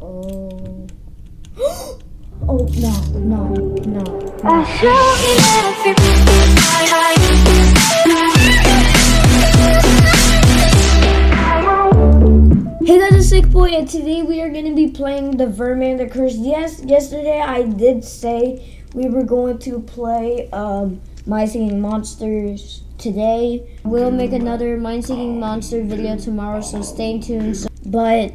Oh. oh no, no, no. I Hey guys, it's Sickboi, and today we are going to be playing the Vermander Curse. Yes, yesterday I did say we were going to play um, My Singing Monsters today. We'll make another My Singing Monster video tomorrow, so stay tuned. So, but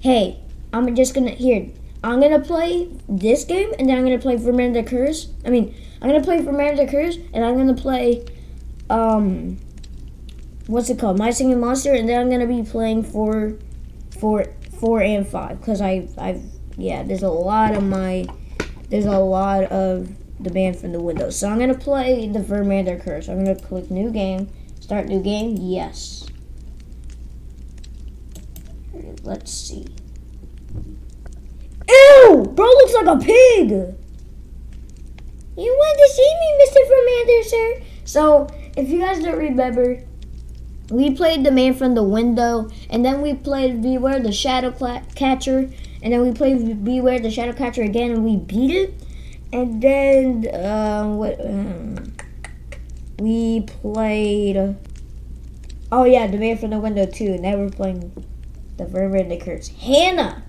hey, I'm just gonna here. I'm gonna play this game, and then I'm gonna play Vermander Curse. I mean, I'm gonna play Vermander Curse, and I'm gonna play um, what's it called? My Singing Monster, and then I'm gonna be playing for four, four and five because I, I've, yeah, there's a lot of my, there's a lot of the band from the windows. So I'm gonna play the Vermander Curse. I'm gonna click New Game, start New Game. Yes. Let's see. Ew! Bro looks like a pig! You want to see me, Mr. Vermander, sir? So, if you guys don't remember, we played the man from the window, and then we played Beware the Shadow Catcher, and then we played Beware the Shadow Catcher again, and we beat it. And then uh, what? Um, we played. Oh yeah, the man from the window too. And now we're playing the Vermander Curse. Hannah,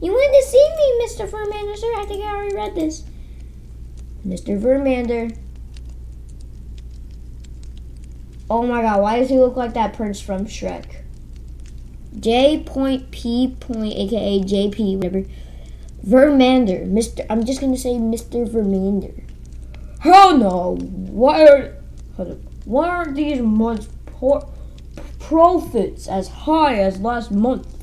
you want to see me, Mister Vermander, sir? I think I already read this. Mr. Vermander. Oh my god, why does he look like that prince from Shrek? J. Point P. Point, aka JP, whatever. Vermander, Mr. I'm just gonna say Mr. Vermander. Hell no! Why are why aren't these months profits as high as last month's?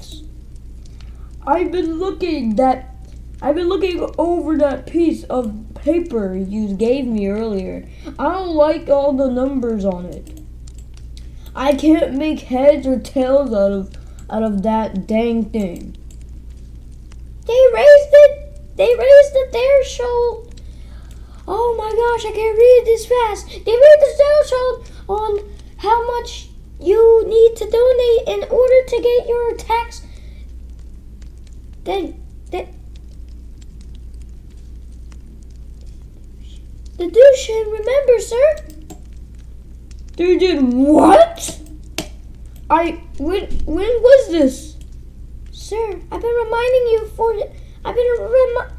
I've been looking that I've been looking over that piece of paper you gave me earlier. I don't like all the numbers on it. I can't make heads or tails out of out of that dang thing. They raised it. They raised the threshold. Oh my gosh, I can't read this fast. They raised the threshold on how much you need to donate in order to get your tax. Then, then. The douche, remember, sir? They did what? I when when was this? Sir, I've been reminding you for I've been remi-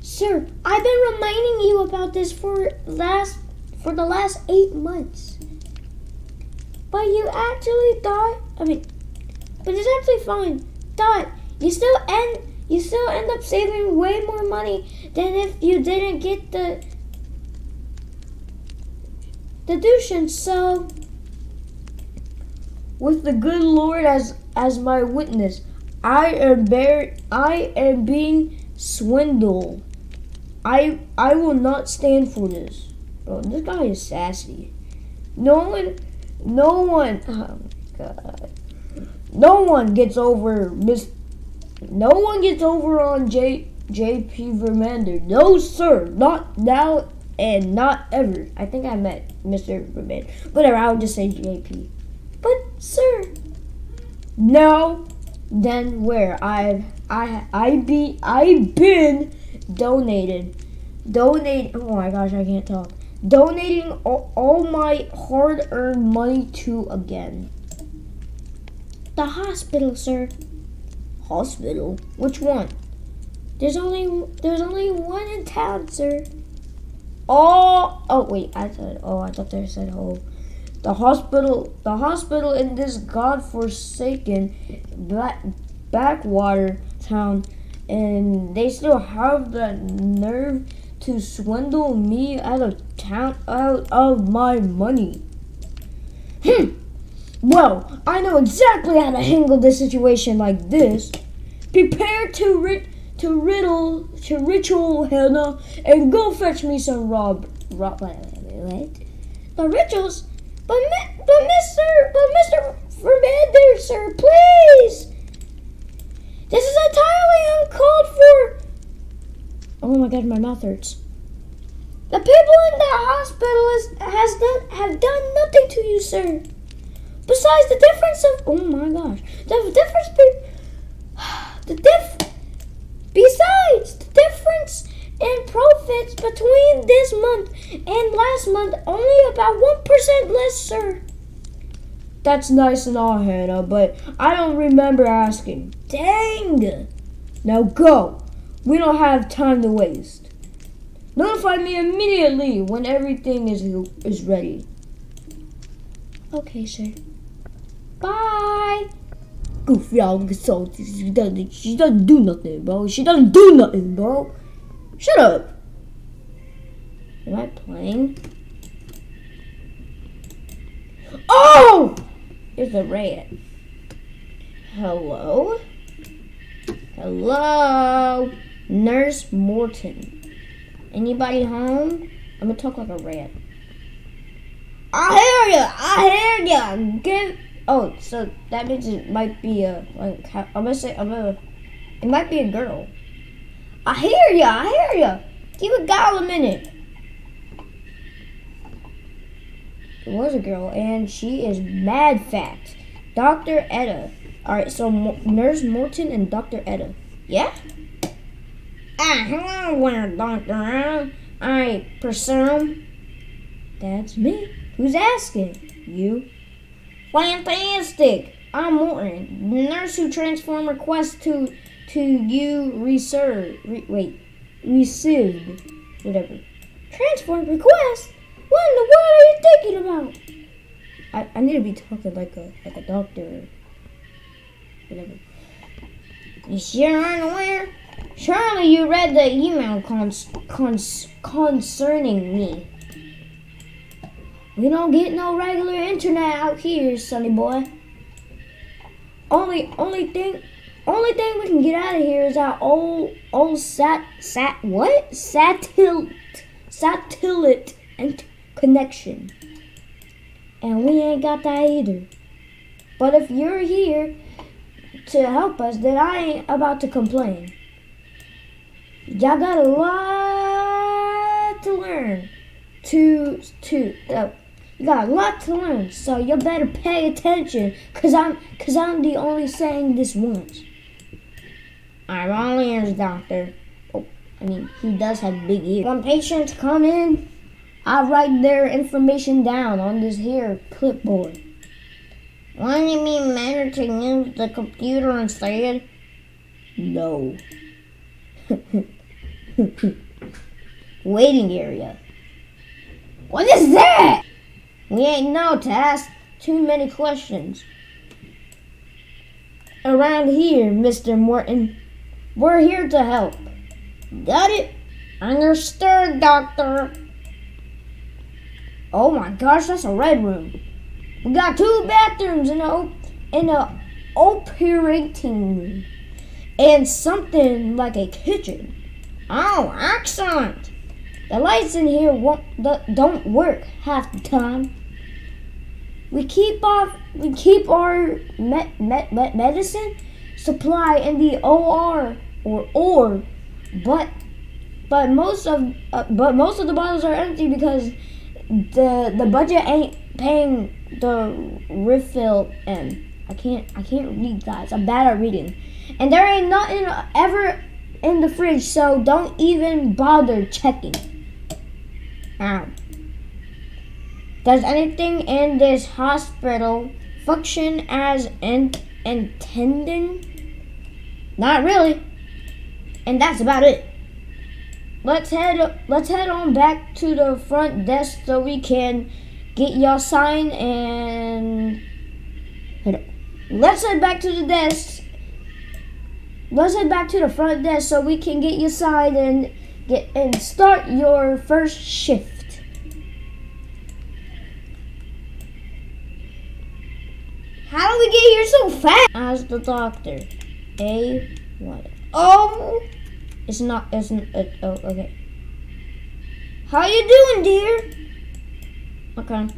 Sir, I've been reminding you about this for last for the last 8 months. But you actually thought I mean but it's actually fine. Thought you still end you still end up saving way more money than if you didn't get the the so with the good Lord as as my witness, I am bear I am being swindled. I I will not stand for this. Bro, this guy is sassy. No one no one oh my god. No one gets over Miss No one gets over on J JP Vermander. No sir, not now and not ever. I think I met Mr. Vermander. Whatever, I'll just say JP. But sir, no. Then where I've, I I be I've been donated, donate. Oh my gosh, I can't talk. Donating all, all my hard-earned money to again. The hospital, sir. Hospital? Which one? There's only there's only one in town, sir. Oh, oh wait, I thought. Oh, I thought they said oh the hospital the hospital in this godforsaken black backwater town and they still have the nerve to swindle me out of town out of my money hmm well i know exactly how to handle this situation like this prepare to to riddle to ritual hannah and go fetch me some rob rob what the rituals but, but Mr. But Mr. Vermander, sir, please! This is entirely uncalled for! Oh my god, my mouth hurts. The people in the hospital is, has done, have done nothing to you, sir. Besides the difference of, oh my gosh, the difference, be, the diff, Besides, the difference in profits between this month and last month only about 1% less, sir. That's nice and all, Hannah, but I don't remember asking. Dang! Now go. We don't have time to waste. Notify me immediately when everything is is ready. Okay, sir. Bye. Goofy old salt. She doesn't. She doesn't do nothing, bro. She doesn't do nothing, bro. Shut up. Am I playing? Oh! It's a rat. Hello? Hello? Nurse Morton. Anybody home? I'm gonna talk like a rat. I hear ya! I hear ya! Give. Oh, so that means it might be a like I'm gonna say I'm gonna. It might be a girl. I hear ya! I hear ya! Give a gal a minute. It was a girl, and she is mad fat. Dr. Etta. Alright, so Mo- Nurse Morton and Dr. Etta. Yeah? Ah, hello there, Doctor. I presume. That's me. Who's asking? You. Fantastic. I'm Morton, nurse who transformed requests to to you reserve. Re, wait, received, whatever. Transform request. What in the world are you thinking about? I, I need to be talking like a like a doctor. Whatever. You sure aren't aware? Surely you read the email cons- cons- concerning me. We don't get no regular internet out here, sonny boy. Only only thing only thing we can get out of here is our old old sat sat what? Satellite satellite and connection. And we ain't got that either. But if you're here to help us, then I ain't about to complain. Y'all got a lot to learn. To to uh, you got a lot to learn, so you better pay attention, cause I'm cause I'm the only saying this once. I'm only ears, doctor. Oh, I mean he does have big ears. When patients come in, I write their information down on this here clipboard. Wouldn't you be better to use the computer instead? No. Waiting area. What is that? We ain't know to ask too many questions. Around here, Mr. Morton. We're here to help. Got it? Understood, Doctor. Oh my gosh, that's a red room. We got two bathrooms in a in a operating room, and something like a kitchen. Oh, excellent! The lights in here won't don't work half the time. We keep our we keep our me- me- me- medicine supply in the OR or or, but but most of uh, but most of the bottles are empty because the the budget ain't paying the refill and I can't I can't read guys. I'm bad at reading. And there ain't nothing ever in the fridge, so don't even bother checking. Ow. Does anything in this hospital function as in, intended? Not really. And that's about it. Let's head let's head on back to the front desk so we can get your sign and let's head back to the desk. Let's head back to the front desk so we can get your sign and get and start your first shift. How do we get here so fast? Asked the doctor. A what? Oh, it's not. It's not. oh okay. How you doing, dear? Okay.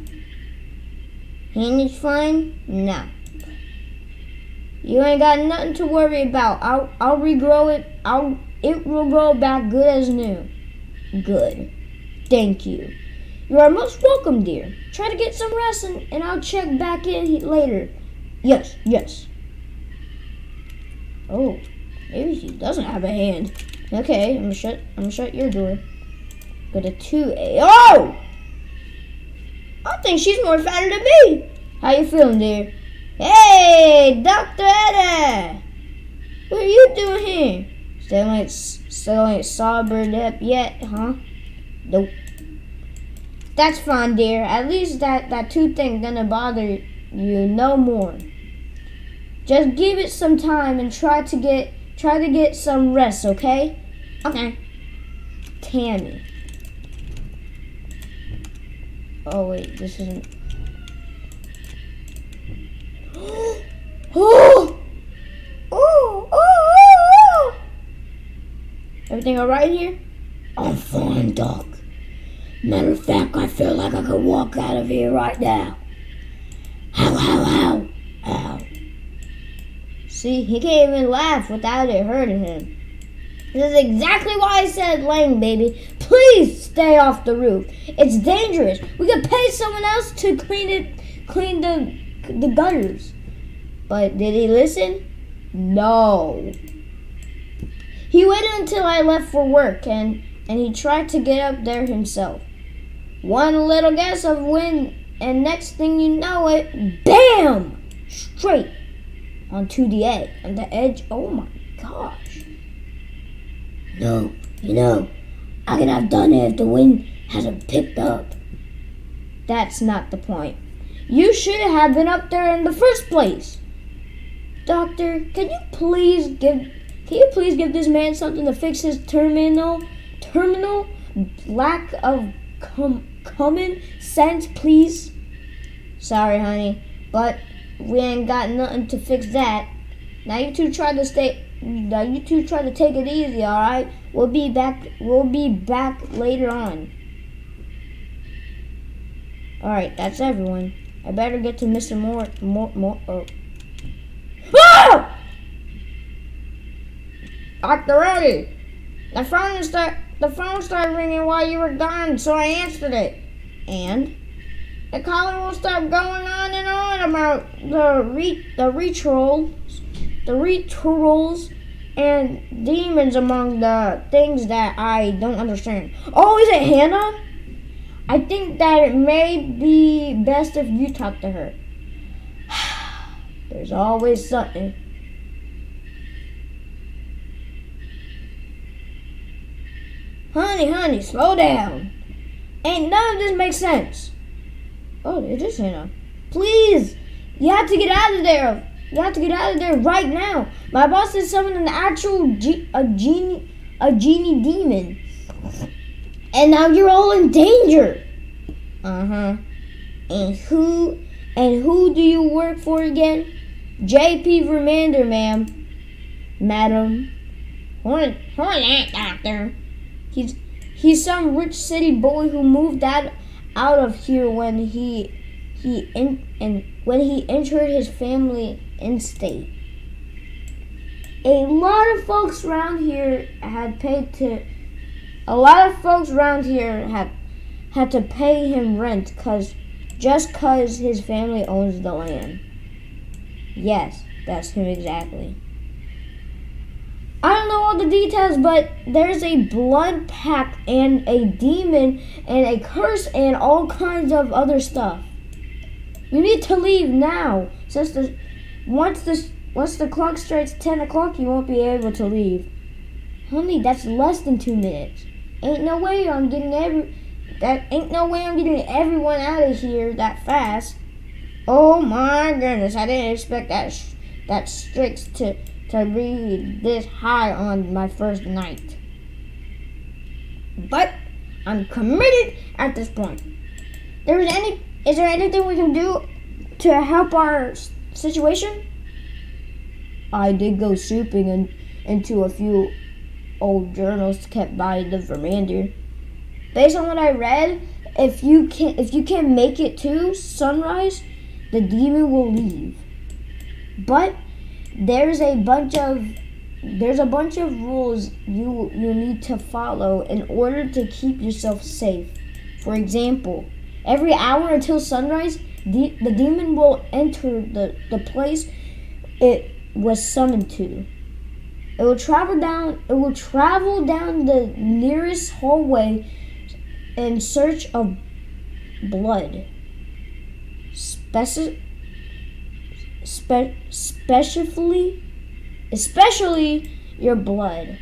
Hand is fine? No. You ain't got nothing to worry about. I'll I'll regrow it. I'll it will grow back good as new. Good. Thank you. You are most welcome, dear. Try to get some rest and, and I'll check back in later. Yes, yes. Oh, Maybe she doesn't have a hand. Okay, I'm gonna shut. I'm gonna shut your door. Go to two A. Oh! I think she's more fatter than me. How you feeling, dear? Hey, Doctor Edda. What are you doing here? Still ain't still ain't sobered up yet, huh? Nope. That's fine, dear. At least that that tooth ain't gonna bother you no more. Just give it some time and try to get try to get some rest, okay? Okay. Tammy. Oh wait, this isn't. oh! Oh! Oh! Oh! Everything alright here? I'm fine, Doc. Matter of fact, I feel like I could walk out of here right now. How, how, how, how. See, he can't even laugh without it hurting him. This is exactly why I said Lang, baby. Please stay off the roof. It's dangerous. We could pay someone else to clean it, clean the the gutters. But did he listen? No. He waited until I left for work and and he tried to get up there himself. One little guess of when, and next thing you know it, BAM! Straight onto the edge. And the edge, oh my gosh. No, you know, I could have done it if the wind hadn't picked up. That's not the point. You should have been up there in the first place. Doctor, can you please give can you please give this man something to fix his terminal terminal lack of com- common sense, please? Sorry, honey, but we ain't got nothing to fix that. Now you two try to stay now you two try to take it easy, alright? We'll be back we'll be back later on. Alright, that's everyone. I better get to Mr. Moore more more oh. Ah! Dr. Eddie! The phone start the phone started ringing while you were gone, so I answered it. And the caller will stop going on and on about the re- the rituals, the rituals, and demons among the things that I don't understand. Oh, is it Hannah? I think that it may be best if you talk to her. There's always something. Honey, honey, slow down. Ain't none of this makes sense. Oh, it is Hannah. Please, you have to get out of there. You have to get out of there right now. My boss is summoning an actual ge- a genie, a genie demon, and now you're all in danger. Uh huh. And who and who do you work for again? J.P. Vermander, ma'am. Madam. Who who is that, doctor? He's he's some rich city boy who moved out out of here when he he in, and when he entered his family in state. A lot of folks around here had paid to a lot of folks around here had had to pay him rent cuz just cuz his family owns the land. Yes, that's him exactly. I don't know all the details, but there's a blood pact and a demon and a curse and all kinds of other stuff. You need to leave now, since once the once the clock strikes ten o'clock, you won't be able to leave. Honey, that's less than two minutes. Ain't no way I'm getting every that ain't no way I'm getting everyone out of here that fast. Oh my goodness, I didn't expect that that Strix to to be this high on my first night. But I'm committed at this point. There is any is there anything we can do to help our situation? I did go snooping in, into a few old journals kept by the Vermander. Based on what I read, if you can if you can make it to sunrise, the demon will leave. But there's a bunch of there's a bunch of rules you you need to follow in order to keep yourself safe. For example, every hour until sunrise, the, the demon will enter the, the place it was summoned to. It will travel down. It will travel down the nearest hallway in search of blood. Speci- spe- specially, especially your blood.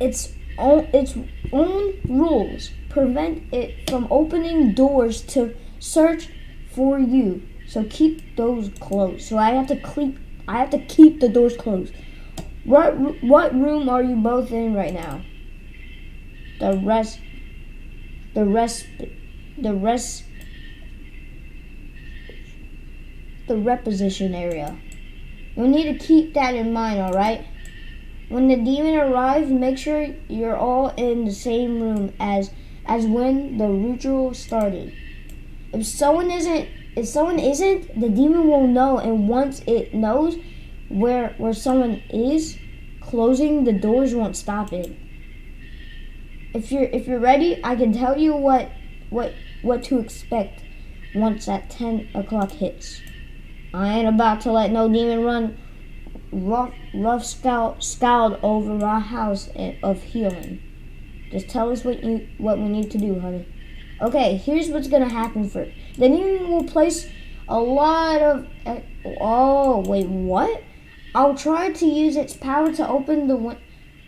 Its own its own rules prevent it from opening doors to search for you. So keep those closed. So I have to keep I have to keep the doors closed. What what room are you both in right now? The rest the rest the rest the reposition area. You'll need to keep that in mind, alright? When the demon arrives, make sure you're all in the same room as as when the ritual started. If someone isn't if someone isn't, the demon will know and once it knows where where someone is, closing the doors won't stop it. If you're if you're ready, I can tell you what what what to expect once that ten o'clock hits. I ain't about to let no demon run rough rough scout scowled over our house of healing. Just tell us what you what we need to do, honey. Okay, here's what's gonna happen first. The demon will place a lot of. eh, Oh wait, what? I'll try to use its power to open the win-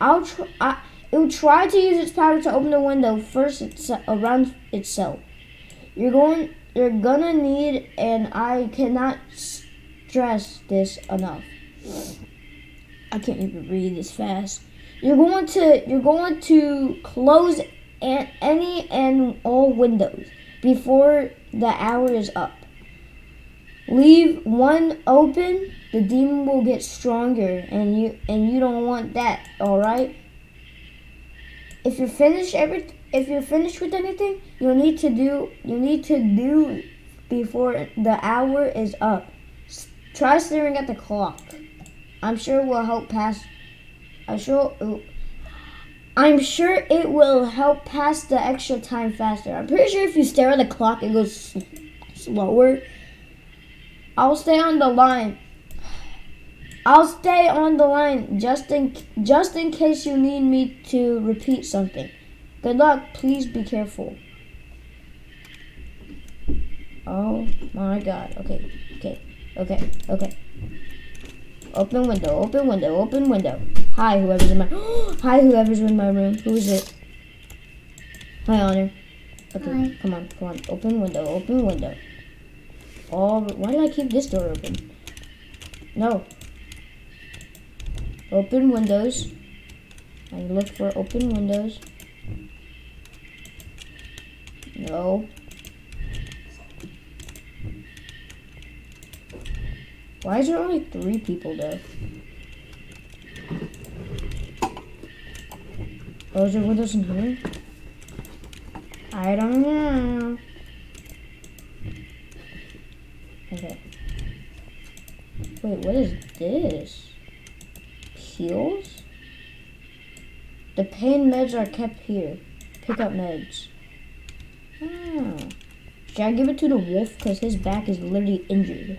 I'll try. I, it will try to use its power to open the window first it's, around itself. You're going. You're gonna need, and I cannot stress this enough. I can't even read this fast. You're going to. You're going to close an, any and all windows before the hour is up. Leave one open, the demon will get stronger, and you and you don't want that. All right. If you're finished every, if you're finished with anything, you'll need to do. You need to do before the hour is up. S- Try staring at the clock. I'm sure it will help pass. I'm sure. I'm sure it will help pass the extra time faster. I'm pretty sure if you stare at the clock, it goes slower. I'll stay on the line. I'll stay on the line just in just in case you need me to repeat something. Good luck. Please be careful. Oh my god. Okay. Okay. Okay. Okay. Open window. Open window. Open window. Hi, whoever's in my. Hi, whoever's in my room. Who is it? Hi, Honor. Okay, Hi. come on, come on. Open window. Open window. Oh, Why did I keep this door open? No. Open windows. I look for open windows. No. Why is there only three people there? Oh, is there windows in here? I don't know. Okay. Wait, what is this? Pills? The pain meds are kept here. Pick up meds. Oh. Should I give it to the wolf? Because his back is literally injured.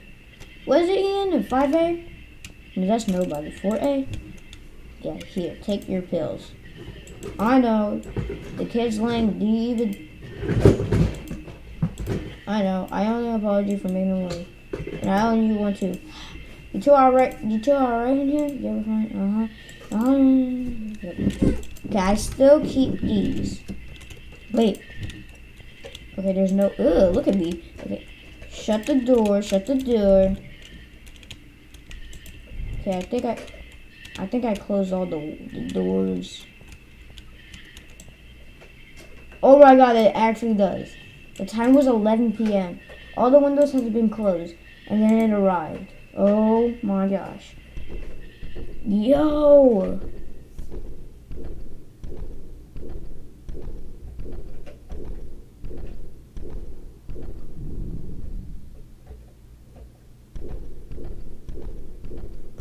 What is it, Ian? A 5A? No, that's nobody. 4A? Yeah, here. Take your pills. I know. The kid's laying. Do you even. I know. I only apologize for making money. And I only want to. You two alright? You two alright in here? You ever fine? Uh huh. Um, yep. Okay, I still keep these. Wait. Okay, there's no. Ugh, look at me. Okay. Shut the door. Shut the door. Okay, I think I. I think I closed all the, the doors. Oh my god, it actually does. The time was 11 p.m. All the windows had been closed, and then it arrived. Oh my gosh. Yo!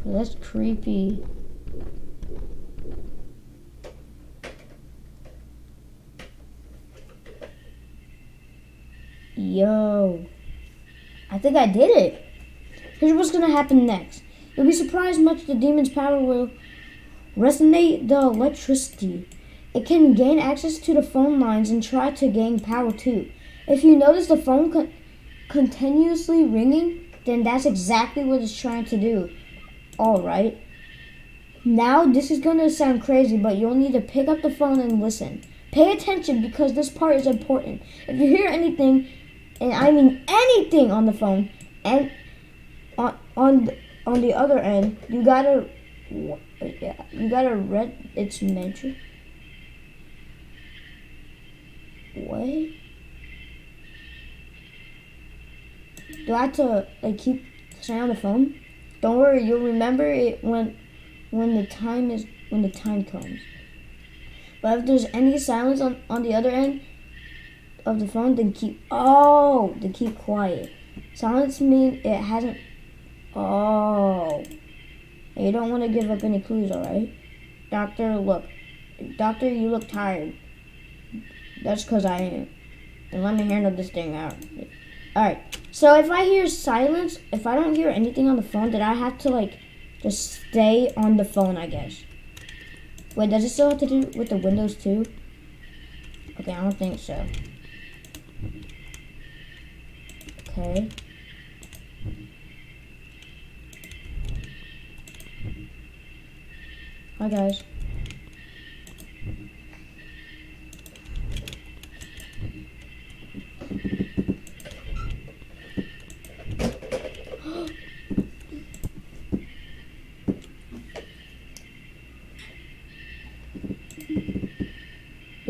That's creepy. Yo. I think I did it. Here's what's gonna happen next. You'll be surprised much the demon's power will resonate the electricity. It can gain access to the phone lines and try to gain power too. If you notice the phone con- continuously ringing, then that's exactly what it's trying to do. Alright. Now, this is gonna sound crazy, but you'll need to pick up the phone and listen. Pay attention because this part is important. If you hear anything, and I mean anything on the phone, and on on the, on the other end, you gotta yeah, you gotta read its mention. What? Do I have to like keep staying on the phone? Don't worry, you'll remember it when when the time is when the time comes. But if there's any silence on, on the other end of the phone, then keep oh then keep quiet. Silence means it hasn't oh you don't want to give up any clues, alright? Doctor, look. Doctor, you look tired. That's because I am. And let me handle this thing out. Alright. So if I hear silence, if I don't hear anything on the phone, then I have to like just stay on the phone, I guess. Wait, does it still have to do with the windows too? Okay, I don't think so. Okay. Hi guys.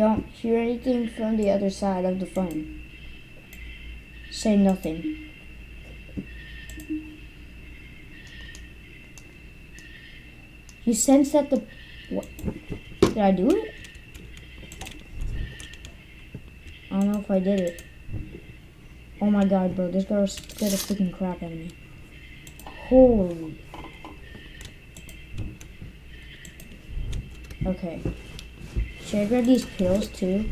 Don't hear anything from the other side of the phone. Say nothing. You sense that the. What? Did I do it? I don't know if I did it. Oh my god, bro. This girl scared the freaking crap out of me. Holy. Okay. Should I grab these pills too?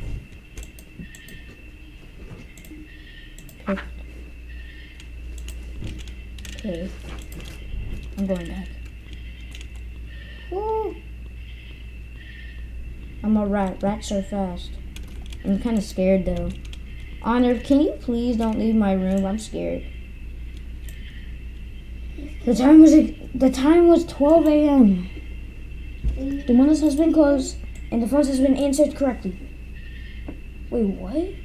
Okay. I'm going back. Woo! I'm a rat. Rats are fast. I'm kind of scared though. Honor, can you please don't leave my room? I'm scared. The time was the time was 12 a.m. The windows has been closed and the phone has been answered correctly. Wait, what? Wait,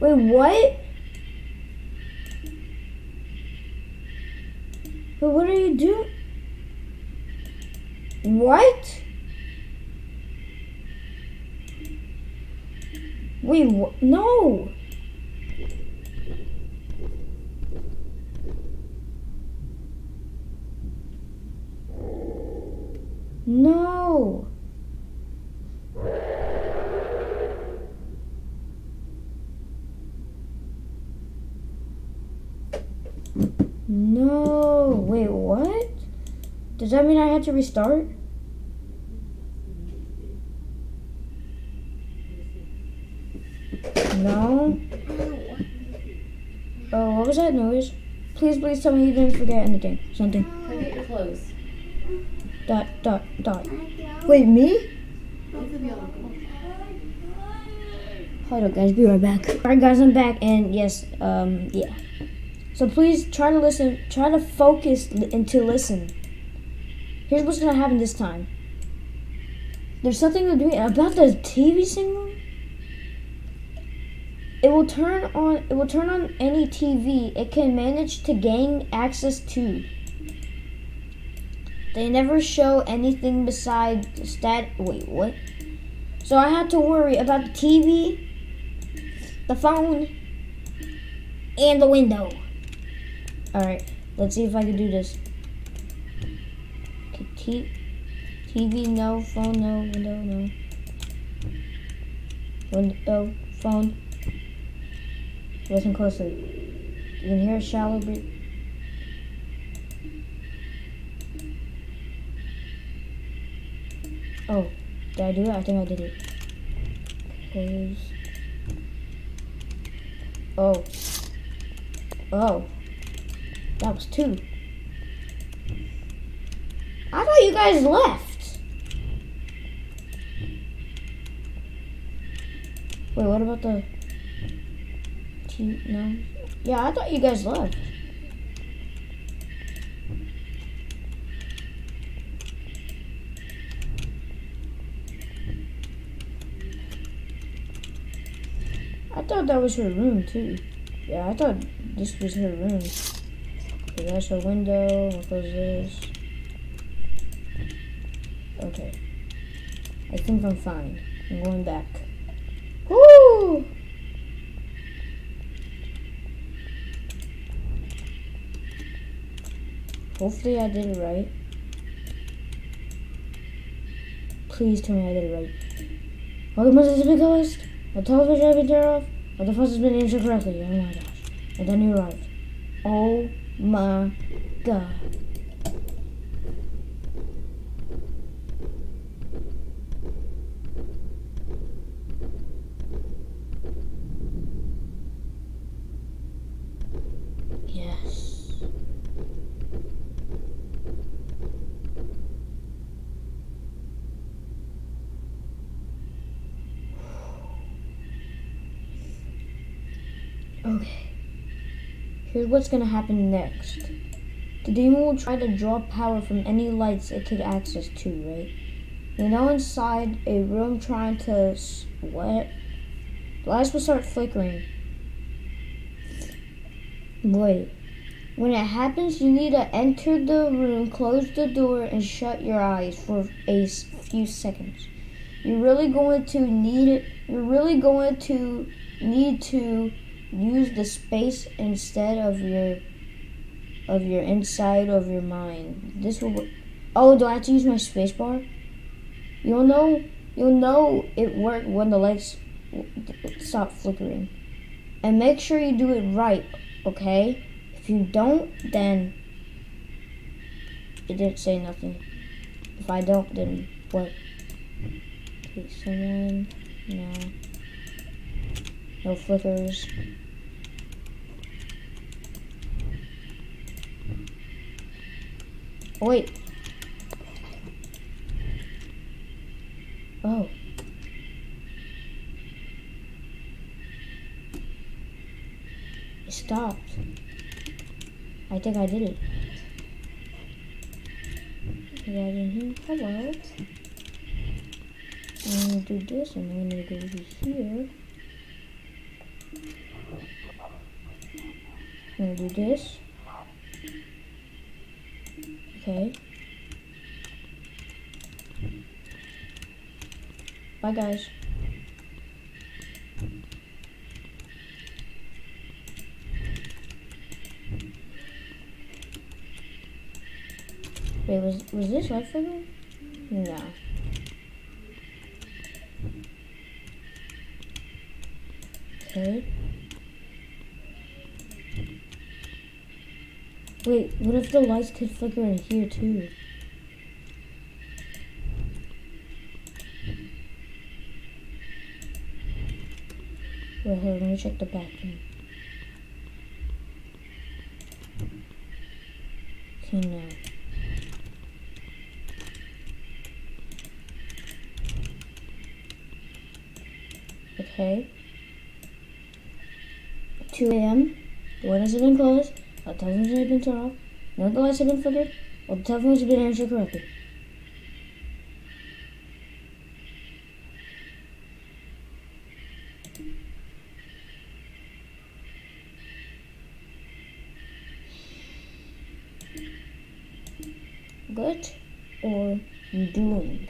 what? Wait, what are you doing? What? Wait, what? No! No! No! Wait, what? Does that mean I had to restart? No? Oh, what was that noise? Please, please tell me you didn't forget anything. Something. Go get your clothes. Dot, dot, dot. Wait, me? Hold up, guys. Be right back. Alright, guys, I'm back, and yes, um, yeah. So please try to listen. Try to focus and to listen. Here's what's gonna happen this time. There's something to do about the TV signal. It will turn on. It will turn on any TV it can manage to gain access to. They never show anything besides stat. Wait, what? So I had to worry about the TV, the phone, and the window. Alright, let's see if I can do this. Okay, TV, no. Phone, no. Window, no. Window, phone. Listen closely. You can hear a shallow breath. Oh, did I do it? I think I did it. Oh. Oh. That was two. I thought you guys left. Wait, what about the T? No. Yeah, I thought you guys left. I thought that was her room too. Yeah, I thought this was her room. Okay, that's her window. What goes this? Okay. I think I'm fine. I'm going back. Woo! Hopefully I did it right. Please tell me I did it right. Welcome to the big ghost. The television has been turned off. But the fuss has been answered correctly. Oh my gosh. And then you arrived. Oh my god. Yes. Okay. Here's what's gonna happen next. The demon will try to draw power from any lights it could access to, right? You're now inside a room trying to what? The lights will start flickering. Wait. When it happens, you need to enter the room, close the door, and shut your eyes for a few seconds. You're really going to need it. You're really going to need to use the space instead of your of your inside of your mind. This will. Oh, do I have to use my space bar? You'll know. You'll know it worked when the lights stop flickering. And make sure you do it right, okay? If you don't, then it didn't say nothing. If I don't, then what? Okay, someone. No. No flickers. Oh, wait. Oh. It stopped. I think I did it. Right in here. Hello. I'm gonna do this and I'm gonna go over here. I'm gonna do this. Okay. Bye guys. Wait, was was this light figure? No. Okay. Wait, what if the lights could flicker in here too? Wait, hold on, let me check the bathroom. Okay, no. Okay. 2 a.m. The windows have been closed. The telephones off. None of the lights have been flickered. All the telephones have been answered correctly. Good or doing?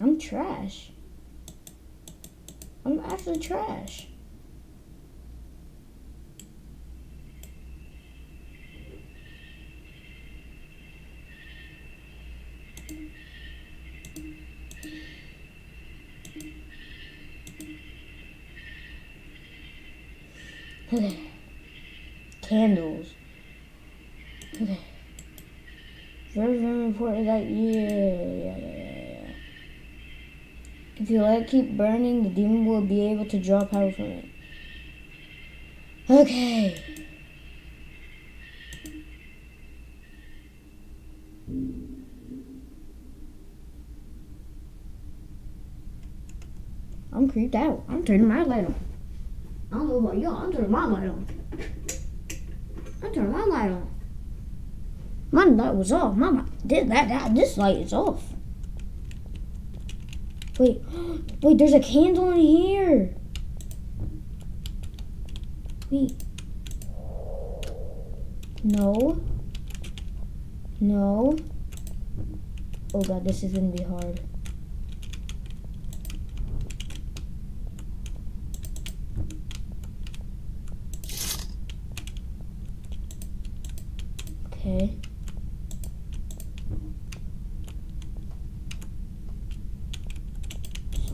I'm trash. I'm trash. Candles. Very, very important that, yeah, yeah. If you let it keep burning, the demon will be able to draw power from it. Okay. I'm creeped out. I'm turning my light on. I don't know about y'all. I'm turning my light on. I'm turning my light on. My light was off. Mama, did that, that? This light is off. Wait, wait. There's a candle in here. Wait. No. No. Oh god, this is gonna be hard. Okay.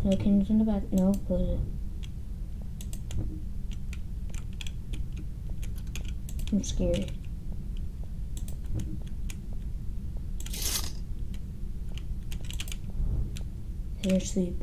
No candles in the back. No, close it. I'm scared. They're asleep.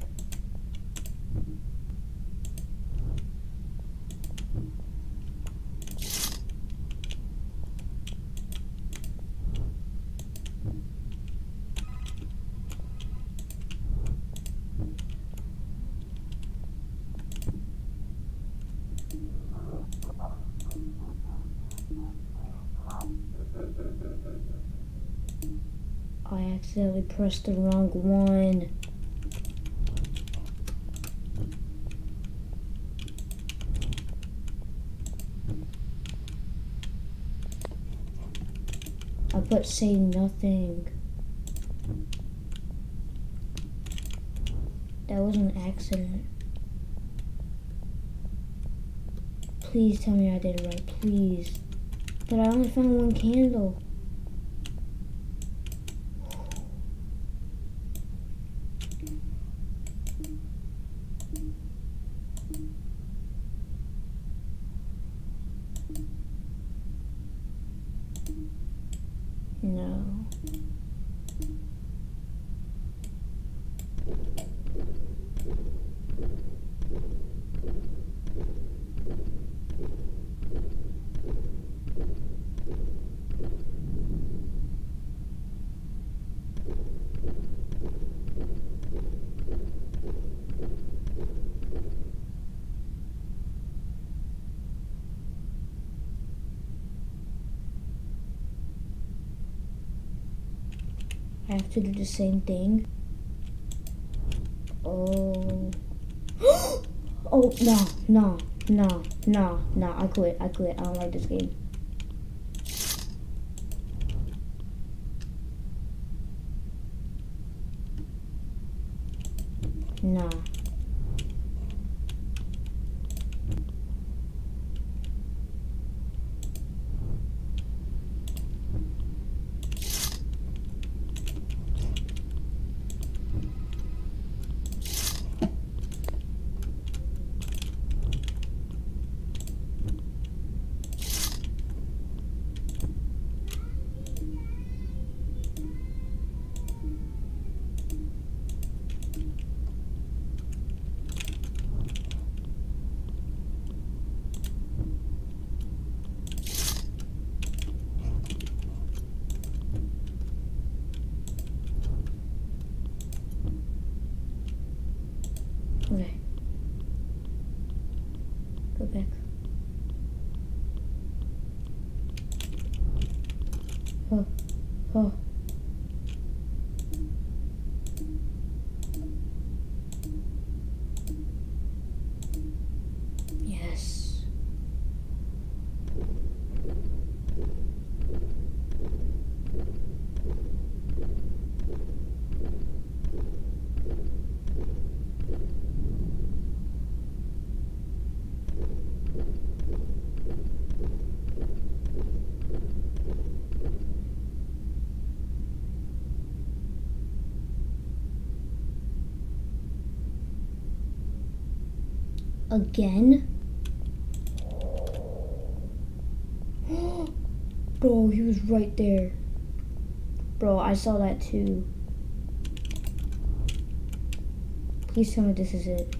I accidentally pressed the wrong one. I put say nothing. That was an accident. Please tell me I did it right, please. But I only found one candle. No. I have to do the same thing. Oh. oh, no, no, no, no, no. I quit. I quit. I don't like this game. No. Okay. Go back. Oh, oh. Yes. Again? Bro, he was right there. Bro, I saw that too. Please tell me this is it.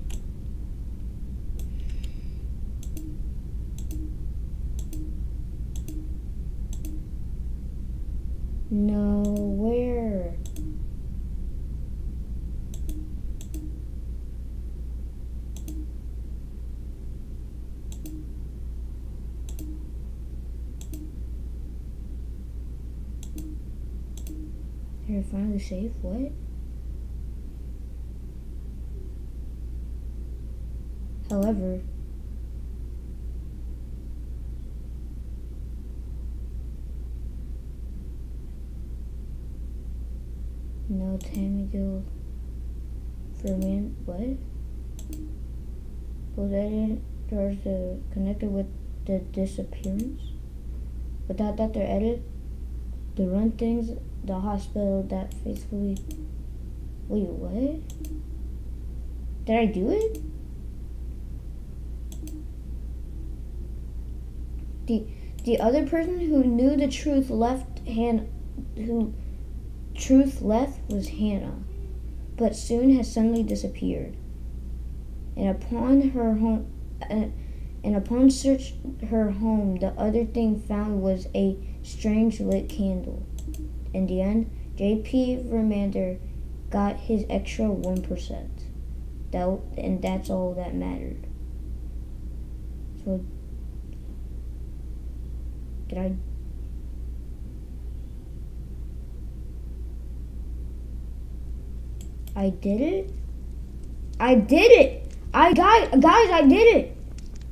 No, where? Here, finally save. What? However, no Tamigil Fermion. What? Was that doors the uh, connected with the disappearance? Without that, they're edit the run things, the hospital that faithfully. Wait, what? Did I do it? The the other person who knew the truth left Han who truth left was Hannah, but soon has suddenly disappeared. And upon her home, uh, and upon search her home, the other thing found was a strange lit candle. In the end, J.P. Vermander got his extra one percent. That and that's all that mattered. So did I I did it? I did it! I got guys, I did it!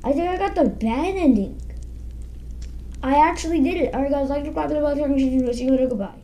I think I got the bad ending. I actually did it. Alright guys, like, subscribe the bell, later, goodbye.